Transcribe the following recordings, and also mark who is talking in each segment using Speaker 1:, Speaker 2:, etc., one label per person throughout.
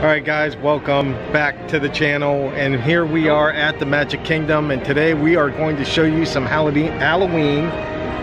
Speaker 1: All right guys, welcome back to the channel and here we are at the Magic Kingdom and today we are going to show you some Halloween, Halloween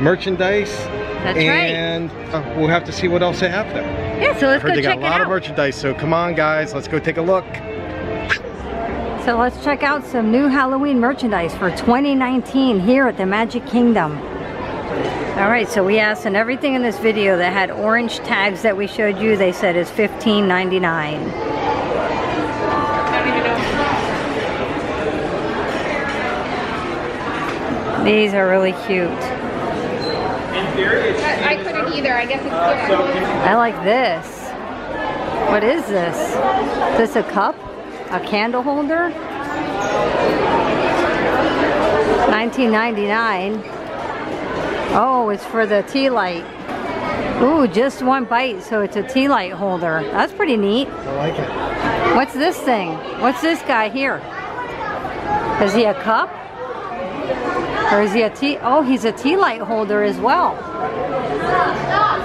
Speaker 1: merchandise
Speaker 2: That's
Speaker 1: and uh, we'll have to see what else they have there.
Speaker 2: Yeah, so let's
Speaker 1: I heard
Speaker 2: go
Speaker 1: they got a lot of merchandise so come on guys, let's go take a look.
Speaker 2: So let's check out some new Halloween merchandise for 2019 here at the Magic Kingdom. All right, so we asked and everything in this video that had orange tags that we showed you, they said is $15.99. These are really cute.
Speaker 3: I, I couldn't either. I guess it's good.
Speaker 2: Uh, I like this. What is this? Is this a cup? A candle holder? 19.99. Oh, it's for the tea light. Ooh, just one bite, so it's a tea light holder. That's pretty neat.
Speaker 1: I like it.
Speaker 2: What's this thing? What's this guy here? Is he a cup? Or is he a tea? Oh, he's a tea light holder as well.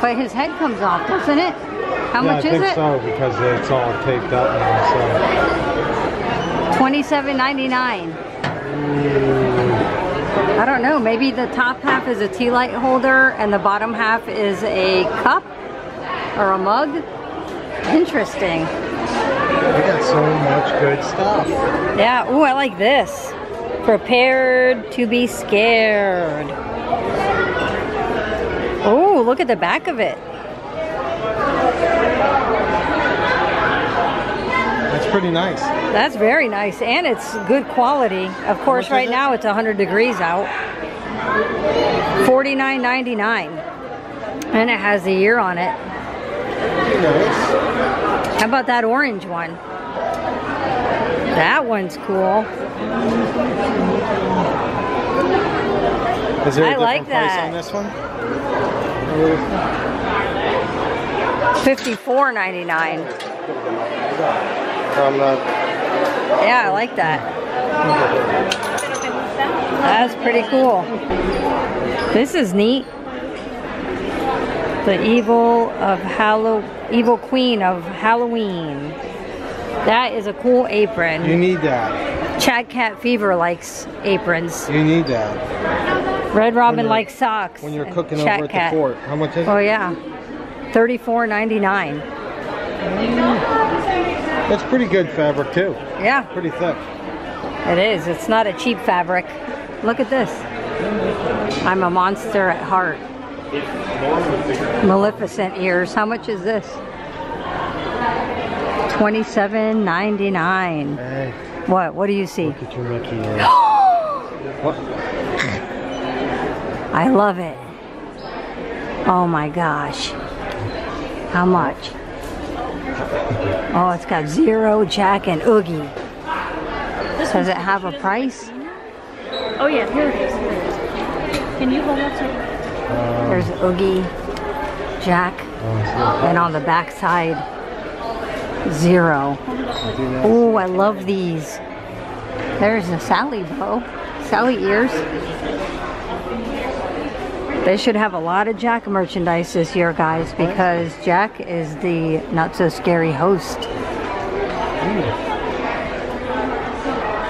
Speaker 2: But his head comes off, doesn't it? How much is it?
Speaker 1: so because it's all taped up now
Speaker 2: Twenty-seven ninety-nine. I don't know. Maybe the top half is a tea light holder and the bottom half is a cup or a mug. Interesting.
Speaker 1: we got so much good stuff.
Speaker 2: Yeah. Ooh, I like this. Prepared to be scared. Oh, look at the back of it.
Speaker 1: That's pretty nice.
Speaker 2: That's very nice and it's good quality. Of course, right
Speaker 1: it?
Speaker 2: now it's 100 degrees out. $49.99. And it has the year on it.
Speaker 1: Nice.
Speaker 2: How about that orange one? That one's cool.
Speaker 1: Is there a
Speaker 2: I like that.
Speaker 1: on this one?
Speaker 2: $54.99.
Speaker 1: From the
Speaker 2: Yeah, I like that. That's pretty cool. This is neat. The evil of Hallow evil queen of Halloween. That is a cool apron.
Speaker 1: You need that.
Speaker 2: Chad Cat Fever likes aprons.
Speaker 1: You need that
Speaker 2: Red Robin likes socks.
Speaker 1: when you're cooking
Speaker 2: Chat
Speaker 1: over at the fort. How much is it?
Speaker 2: Oh yeah. $34.99.
Speaker 1: That's pretty good fabric too.
Speaker 2: Yeah,
Speaker 1: Pretty thick.
Speaker 2: it is. It's not a cheap fabric. Look at this. I'm a monster at heart. Maleficent ears. How much is this? $27.99.
Speaker 1: Hey,
Speaker 2: What? What do you see?
Speaker 1: look at your Mickey what?
Speaker 2: I love it. Oh my gosh. How much? Oh, it's got zero, Jack, and Oogie. Does it have a price?
Speaker 3: Oh yeah, here it is. Here it is. Can you hold that so?
Speaker 2: There's Oogie, Jack, oh, and on the back side, zero. Oh, I love these. There's a Sally bow. Sally ears. They should have a lot of Jack merchandise this year, guys, because Jack is the not so scary host.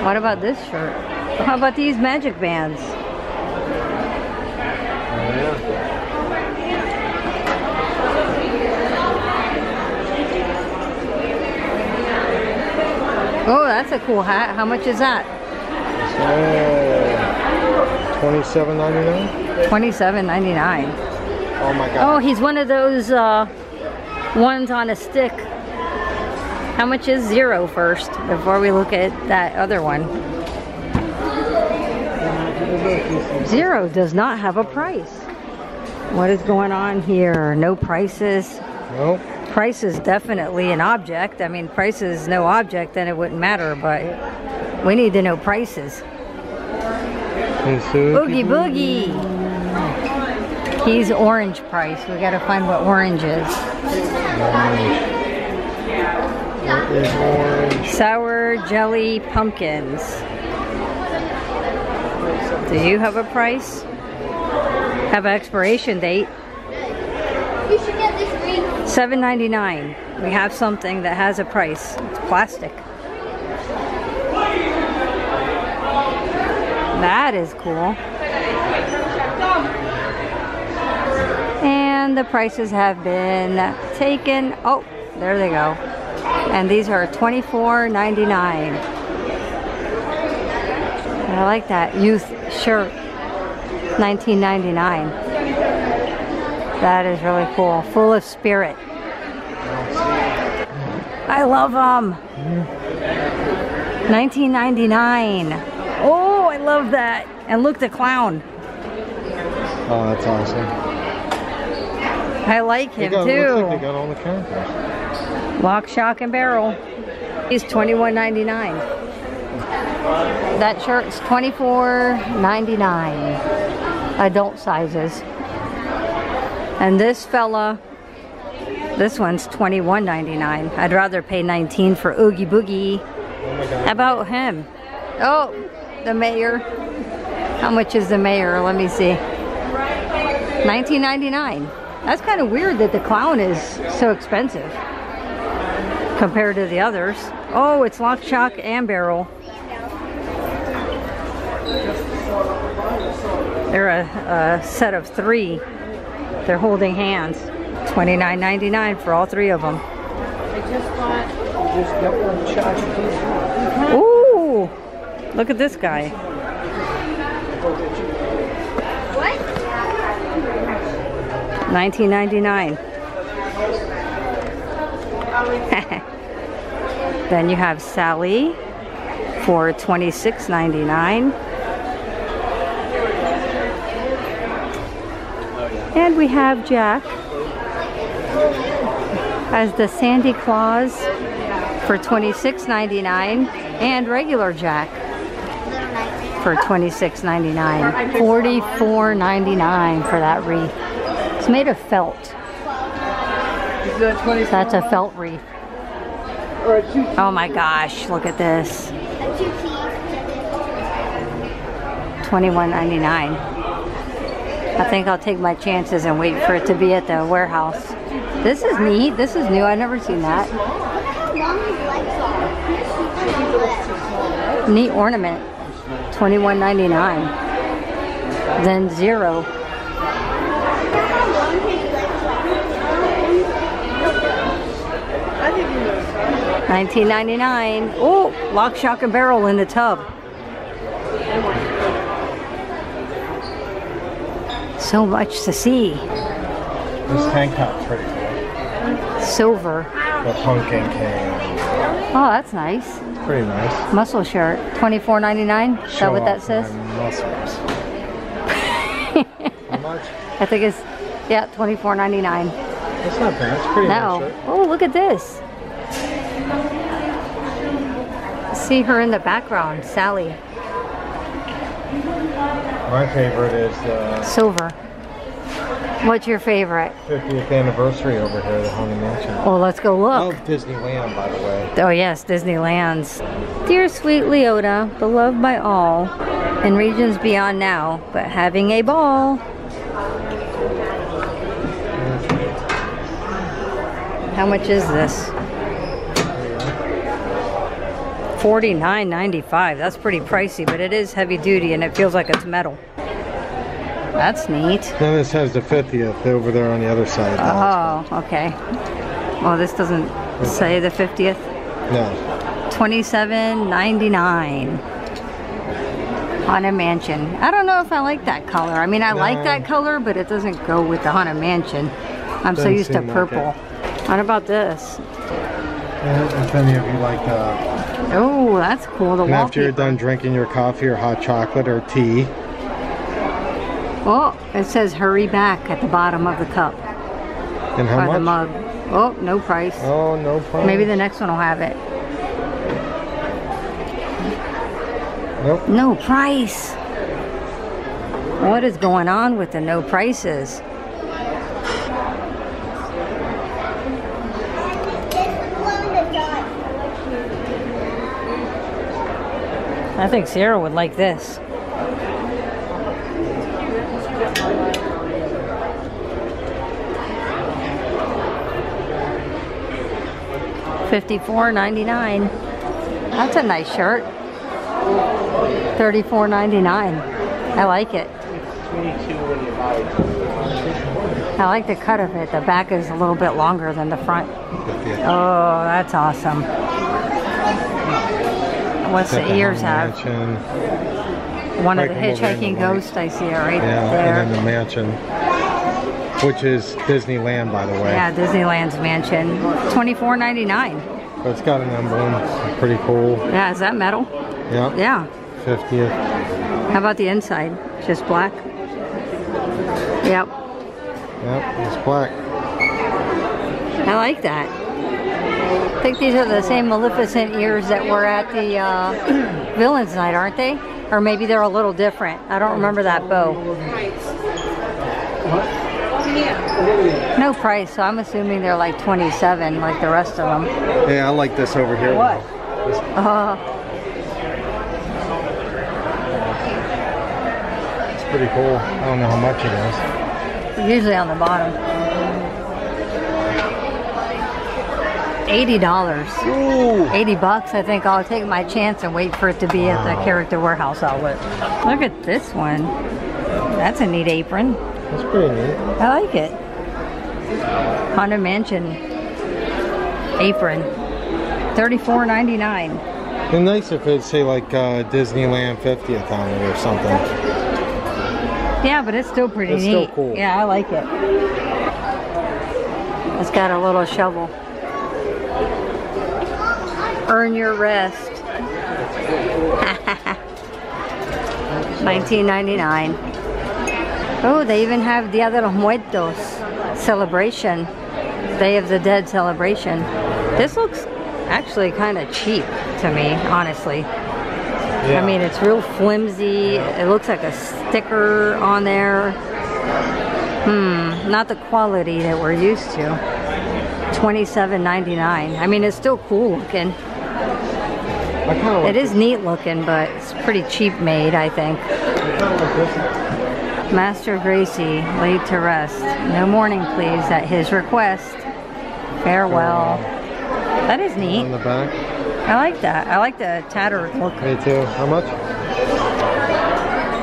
Speaker 2: What about this shirt? How about these magic bands? Oh, that's a cool hat. How much is that?
Speaker 1: Twenty-seven ninety-nine.
Speaker 2: Twenty-seven ninety-nine.
Speaker 1: Oh my god.
Speaker 2: Oh, he's one of those uh, ones on a stick. How much is zero first before we look at that other one? Zero does not have a price. What is going on here? No prices.
Speaker 1: Nope.
Speaker 2: Price is definitely an object. I mean, price is no object, then it wouldn't matter, but we need to know prices. Oogie Boogie. He's orange price. We gotta find what orange is.
Speaker 1: It is orange.
Speaker 2: Sour jelly pumpkins. Do you have a price? Have an expiration date?
Speaker 4: You should get this ring.
Speaker 2: $7.99. We have something that has a price. It's plastic. That is cool. And the prices have been taken. Oh, there they go. And these are $24.99. I like that youth shirt. $19.99. That is really cool. Full of spirit. I love um, them. 19.99. Oh, I love that. And look, the clown.
Speaker 1: Oh, that's awesome.
Speaker 2: I like him
Speaker 1: got, looks like they got all the characters.
Speaker 2: Lock, shock, and barrel. He's $21.99. That shirt's $24.99. Adult sizes. And this fella, this one's $21.99. I'd rather pay 19 for Oogie Boogie.
Speaker 1: Oh.
Speaker 2: About him? Oh, the mayor. How much is the mayor? Let me see. 19.99. That's kind of weird that the clown is so expensive compared to the others. Oh, it's lock, shock, and barrel. They're a, a set of three. They're holding hands. $29.99 for all three of them. Ooh, look at this guy.
Speaker 4: What?
Speaker 2: 1999. then you have Sally for 26.99. And we have Jack as the Sandy Claus for $26.99 and regular Jack for 26.99. 44.99 for that wreath. It's made of felt. That's a felt wreath. Oh my gosh, look at this.
Speaker 4: A
Speaker 2: $21.99. I think I'll take my chances and wait for it to be at the warehouse. This is neat. This is new. I've never seen that. Neat ornament. $21.99. Then zero. Nineteen ninety nine. Oh, lock, shock, and barrel in the tub. So much to see.
Speaker 1: This tank top's pretty cool.
Speaker 2: Silver.
Speaker 1: The pumpkin king.
Speaker 2: Oh, that's nice.
Speaker 1: Pretty nice.
Speaker 2: Muscle shirt. Twenty four ninety nine. Is that what that says?
Speaker 1: muscles. How much?
Speaker 2: I think it's yeah, twenty four ninety nine.
Speaker 1: That's not bad. It's pretty
Speaker 2: No.
Speaker 1: nice.
Speaker 2: Oh, look at this. See her in the background, Sally.
Speaker 1: My favorite is the
Speaker 2: Silver. What's your favorite?
Speaker 1: 50th anniversary over here, at the Haunted Mansion.
Speaker 2: Well, let's go look.
Speaker 1: Of Disneyland, by the way.
Speaker 2: Oh yes, Disneyland's. Dear sweet Leota, beloved by all, in regions beyond now, but having a ball. How much is this? $49.95. That's pretty pricey, but it is heavy duty and it feels like it's metal. That's neat.
Speaker 1: Then this has the 50th over there on the other side.
Speaker 2: Oh, okay. Well, this doesn't say the 50th.
Speaker 1: No.
Speaker 2: Twenty-seven ninety-nine Haunted Mansion. I don't know if I like that color. I mean, I like that color, but it doesn't go with the Haunted Mansion. I'm so
Speaker 1: Doesn't
Speaker 2: used to
Speaker 1: seem like
Speaker 2: purple. What about this?
Speaker 1: If any of you like uh,
Speaker 2: Oh, that's cool. The
Speaker 1: and after you're done drinking your coffee or hot chocolate or tea,
Speaker 2: Oh, it says hurry back at the bottom of the cup
Speaker 1: and how
Speaker 2: or
Speaker 1: much?
Speaker 2: the mug. Oh, no price.
Speaker 1: Oh, no problem.
Speaker 2: Maybe the next one will have it.
Speaker 1: Nope.
Speaker 2: No price. What is going on with the no prices? I think Sierra would like this. Fifty-four ninety-nine. That's a nice shirt. Thirty-four ninety-nine. I like it. I like the cut of it. The back is a little bit longer than the front. Oh, that's awesome. What's the ears have?
Speaker 1: Mansion.
Speaker 2: One of the hitchhiking ghosts. I see right
Speaker 1: Yeah,
Speaker 2: there.
Speaker 1: and then the mansion, which is Disneyland, by the way.
Speaker 2: Yeah, Disneyland's mansion. Twenty-four ninety-nine.
Speaker 1: But it's got an emblem. Pretty cool.
Speaker 2: Yeah, is that metal?
Speaker 1: Yeah.
Speaker 2: Yeah.
Speaker 1: 50th.
Speaker 2: How about the inside? Just black? Yep.
Speaker 1: Yep, it's black.
Speaker 2: I like that. I think these are the same Maleficent ears that were at the uh, Villains Night, aren't they? Or maybe they're a little different. I don't remember that bow. No price, so I'm assuming they're like 27 like the rest of them.
Speaker 1: Yeah, I like this over here.
Speaker 2: What? Uh,
Speaker 1: It's pretty cool. I don't know how much it is.
Speaker 2: usually on the bottom. $80.
Speaker 1: Ooh.
Speaker 2: 80 bucks, I think I'll take my chance and wait for it to be at the character warehouse outlet. Look at this one. That's a neat apron.
Speaker 1: That's pretty neat.
Speaker 2: I like it. Haunted Mansion apron. $34.99.
Speaker 1: It'd be nice if it'd say like uh, Disneyland 50th on it or something.
Speaker 2: Yeah, but it's still pretty
Speaker 1: It's
Speaker 2: neat.
Speaker 1: still cool.
Speaker 2: Yeah, I like it. It's got a little shovel. Earn your rest. 19.99. Oh, they even have Dia de los Muertos celebration. Day of the Dead celebration. This looks actually kind of cheap to me, honestly.
Speaker 1: Yeah.
Speaker 2: I mean, it's real flimsy. It looks like a sticker on there. Hmm, not the quality that we're used to. $27.99. I mean, it's still cool looking.
Speaker 1: I kind of like,
Speaker 2: It is neat looking, but it's pretty cheap made, I think.
Speaker 1: kinda like this.
Speaker 2: Master Gracey laid to rest. No mourning, please, at his request. Farewell. That is neat.
Speaker 1: on the back.
Speaker 2: I like that. I like the tattered look.
Speaker 1: Me too. How much?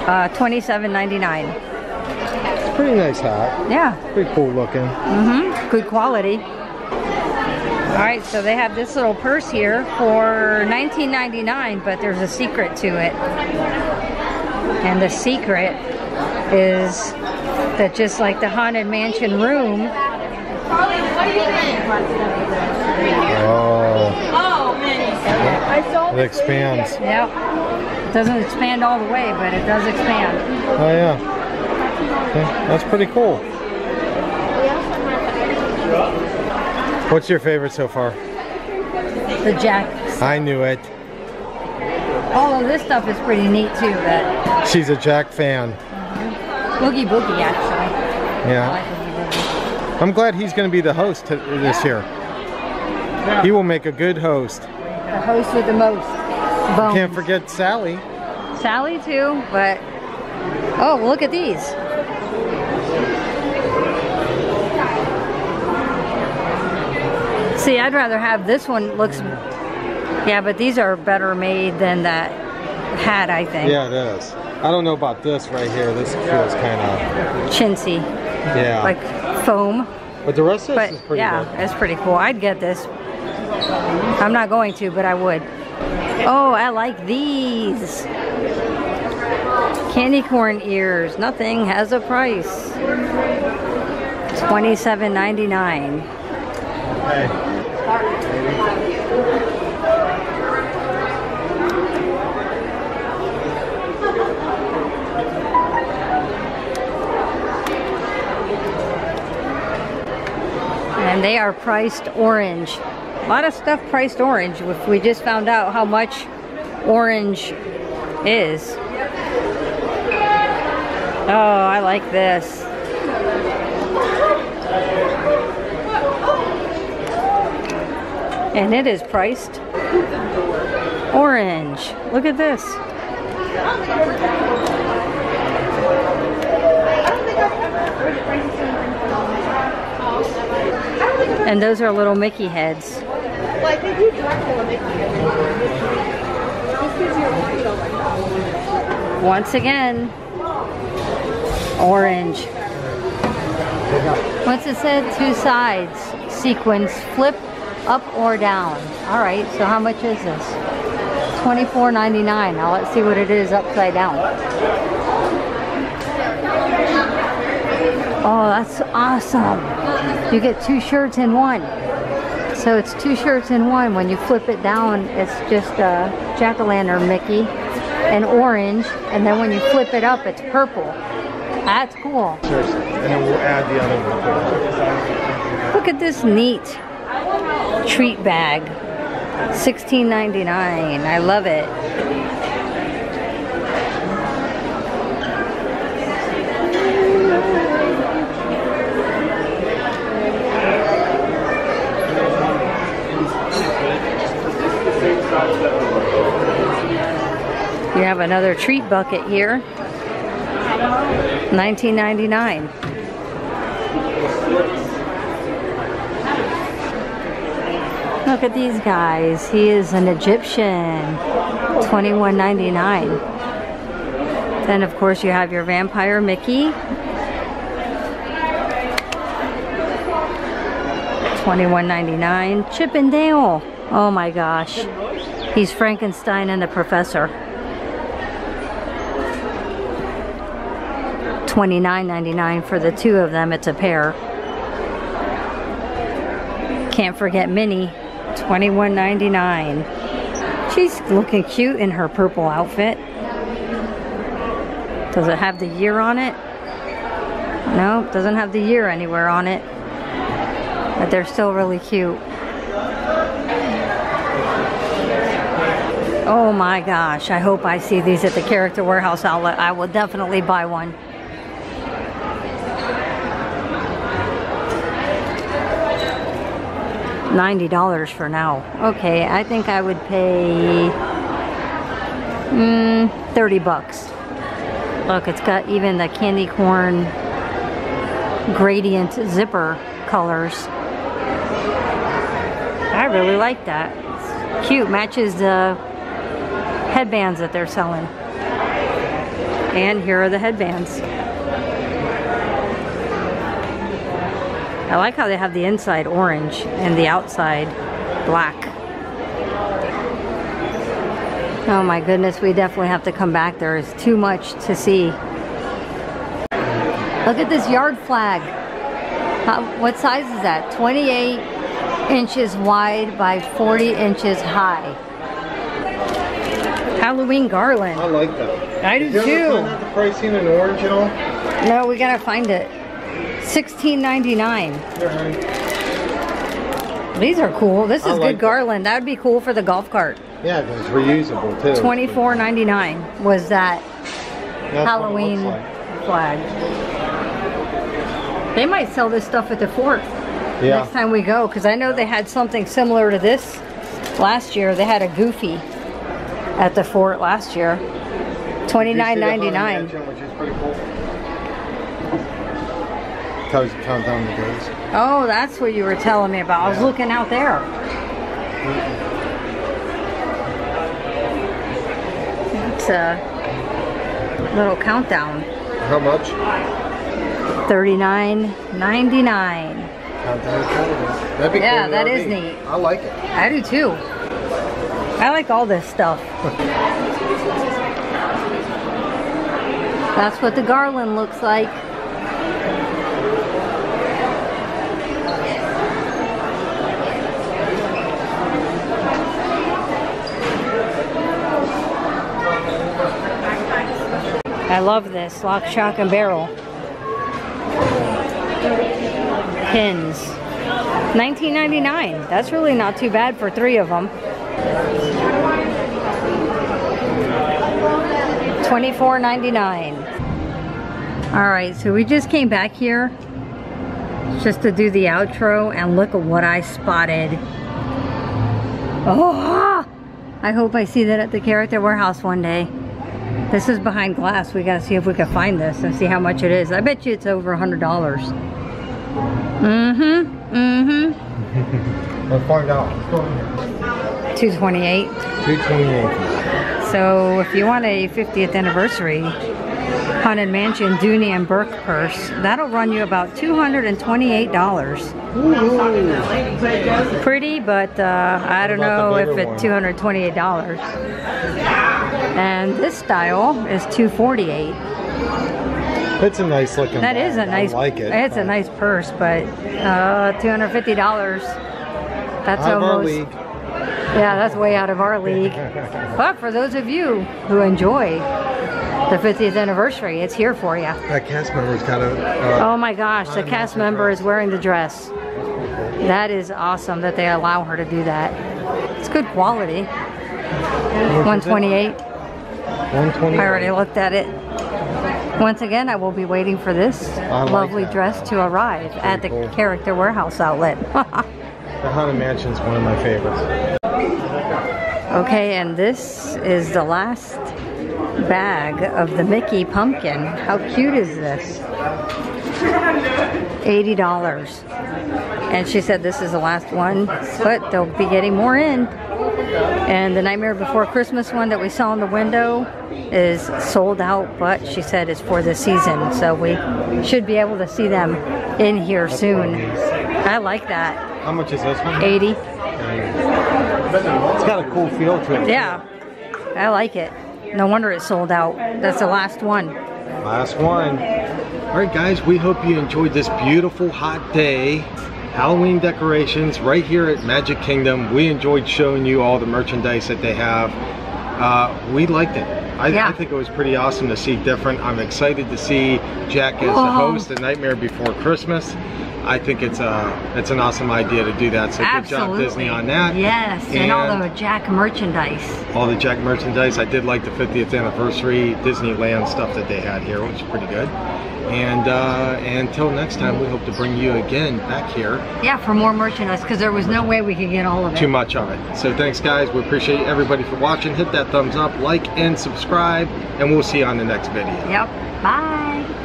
Speaker 2: Uh, $27.99.
Speaker 1: Pretty nice hat.
Speaker 2: Yeah,
Speaker 1: Pretty cool looking.
Speaker 2: Mm-hmm. Good quality. All right, so they have this little purse here for $19.99, but there's a secret to it. And the secret is that just like the Haunted Mansion room,
Speaker 1: oh. oh. It expands.
Speaker 2: yep, It doesn't expand all the way, but it does expand.
Speaker 1: Oh yeah. Okay, That's pretty cool. What's your favorite so far?
Speaker 2: The Jack,
Speaker 1: I knew it.
Speaker 2: all of this stuff is pretty neat too, but
Speaker 1: She's a Jack fan.
Speaker 2: Mm-hmm. Oogie Boogie actually.
Speaker 1: Yeah.
Speaker 2: like Oogie Boogie.
Speaker 1: I'm glad he's going to be the host this year. He will make a good host.
Speaker 2: The host with the most. Bones.
Speaker 1: Can't forget Sally.
Speaker 2: Sally too, but oh, look at these. See, I'd rather have this one looks Yeah, but these are better made than that hat, I think.
Speaker 1: Yeah, it is. I don't know about this right here. This feels kind of
Speaker 2: Chintzy,
Speaker 1: yeah.
Speaker 2: like foam.
Speaker 1: but the rest of
Speaker 2: But
Speaker 1: this is pretty
Speaker 2: yeah,
Speaker 1: good.
Speaker 2: it's pretty cool. I'd get this. I'm not going to, but I would. Oh, I like these. Candy corn ears. Nothing has a price. Twenty-seven ninety-nine. And they are priced orange. A lot of stuff priced orange. We just found out how much orange is. Oh, I like this. And it is priced orange. Look at this. And those are little Mickey heads. Once again, orange. Once it said? Two sides. Sequence. Flip up or down. All right, so how much is this? $24.99. Now let's see what it is upside down. Oh, that's awesome. You get two shirts in one. So it's two shirts in one. When you flip it down, it's just a jack-o'-lantern Mickey and orange. And then when you flip it up, it's purple. That's cool.
Speaker 1: And then we'll add the other one.
Speaker 2: Look at this neat treat bag. $16.99. I love it. You have another treat bucket here. 19.99. Look at these guys. He is an Egyptian. 21.99. Then of course you have your vampire Mickey. 21.99. Chip and Dale. Oh my gosh. He's Frankenstein and the Professor. $29.99 for the two of them. It's a pair. Can't forget Minnie. $21.99. She's looking cute in her purple outfit. Does it have the year on it? No, doesn't have the year anywhere on it. But they're still really cute. Oh my gosh, I hope I see these at the Character Warehouse outlet. I will definitely buy one. $90 for now. Okay, I think I would pay mm, 30 bucks. Look, it's got even the candy corn gradient zipper colors. I really like that. It's cute, matches the headbands that they're selling. And here are the headbands. I like how they have the inside orange and the outside black. Oh my goodness, we definitely have to come back. There is too much to see. Look at this yard flag. How, what size is that? 28 inches wide by 40 inches high. Halloween garland.
Speaker 1: I like that.
Speaker 2: I do too.
Speaker 1: ever the pricing in orange at all?
Speaker 2: No, we gotta find it. $16.99. Uh-huh. These are cool. This is
Speaker 1: like
Speaker 2: good garland. That would be cool for the golf cart.
Speaker 1: Yeah, it's reusable too.
Speaker 2: $24.99 was that
Speaker 1: That's
Speaker 2: Halloween
Speaker 1: like.
Speaker 2: flag. They might sell this stuff at the fort
Speaker 1: Yeah.
Speaker 2: next time we go because I know they had something similar to this last year. They had a Goofy at the fort last year.
Speaker 1: Did you see the down the.
Speaker 2: Oh, that's what you were telling me about. I was
Speaker 1: Yeah.
Speaker 2: looking out there. It's a little countdown.
Speaker 1: How much?
Speaker 2: $39.99.
Speaker 1: Count down the calendar. That'd be
Speaker 2: Yeah,
Speaker 1: cool.
Speaker 2: that
Speaker 1: in
Speaker 2: is neat.
Speaker 1: I like it.
Speaker 2: I do too. I like all this stuff. That's what the garland looks like. I love this lock, shock, and barrel. Pins. 19.99. That's really not too bad for three of them. 24.99. All right, so we just came back here just to do the outro and look at what I spotted. Oh, I hope I see that at the Character Warehouse one day. This is behind glass. We gotta see if we can find this and see how much it is. I bet you it's over a $100. Mm-hmm, mm-hmm.
Speaker 1: Let's find out.
Speaker 2: 228
Speaker 1: 228.
Speaker 2: So if you want a 50th anniversary Haunted Mansion Dooney and Bourke purse, that'll run you about $228. Pretty, but uh, I don't know if it's $228. And this style is 248.
Speaker 1: It's a nice looking
Speaker 2: That
Speaker 1: bag.
Speaker 2: is a nice,
Speaker 1: I like it.
Speaker 2: it's a nice purse, but uh, $250. That's
Speaker 1: Out of our
Speaker 2: almost,
Speaker 1: league.
Speaker 2: yeah, that's way out of our league. But for those of you who enjoy the 50th anniversary, it's here for you.
Speaker 1: That cast member's got a. Uh,
Speaker 2: Oh my gosh, the cast member is wearing the dress. That is awesome that they allow her to do that. It's good quality. 128.
Speaker 1: 120.
Speaker 2: I already looked at it. Once again, I will be waiting for this
Speaker 1: like
Speaker 2: lovely
Speaker 1: that.
Speaker 2: dress to arrive at the
Speaker 1: cool.
Speaker 2: Character Warehouse outlet.
Speaker 1: The Haunted Mansion is one of my favorites.
Speaker 2: Okay, and this is the last bag of the Mickey pumpkin. How cute is this? $80. And she said this is the last one, but they'll be getting more in. And the Nightmare Before Christmas one that we saw in the window is sold out, but she said it's for the season. So we should be able to see them in here soon. I like that.
Speaker 1: How much is this one?
Speaker 2: 80.
Speaker 1: It's got a cool feel to it.
Speaker 2: Yeah, I like it. No wonder it sold out. That's the last one.
Speaker 1: Last one. All right, guys, we hope you enjoyed this beautiful hot day. Halloween decorations right here at Magic Kingdom. We enjoyed showing you all the merchandise that they have. Uh, we liked it. I,
Speaker 2: Yeah.
Speaker 1: I think it was pretty awesome to see different. I'm excited to see Jack as the
Speaker 2: Oh.
Speaker 1: host of Nightmare Before Christmas. I think it's a it's an awesome idea to do that. So good
Speaker 2: Absolutely.
Speaker 1: job Disney on that.
Speaker 2: Yes, and, all the Jack merchandise.
Speaker 1: all the Jack merchandise. I did like the 50th anniversary Disneyland stuff that they had here, which is pretty good. And uh, until next time, we hope to bring you again back here.
Speaker 2: Yeah, for more merchandise because there was no way we could get all of it.
Speaker 1: Too much of it. So thanks, guys. We appreciate everybody for watching. Hit that thumbs up, like, and subscribe, and we'll see you on the next video.
Speaker 2: Yep. Bye.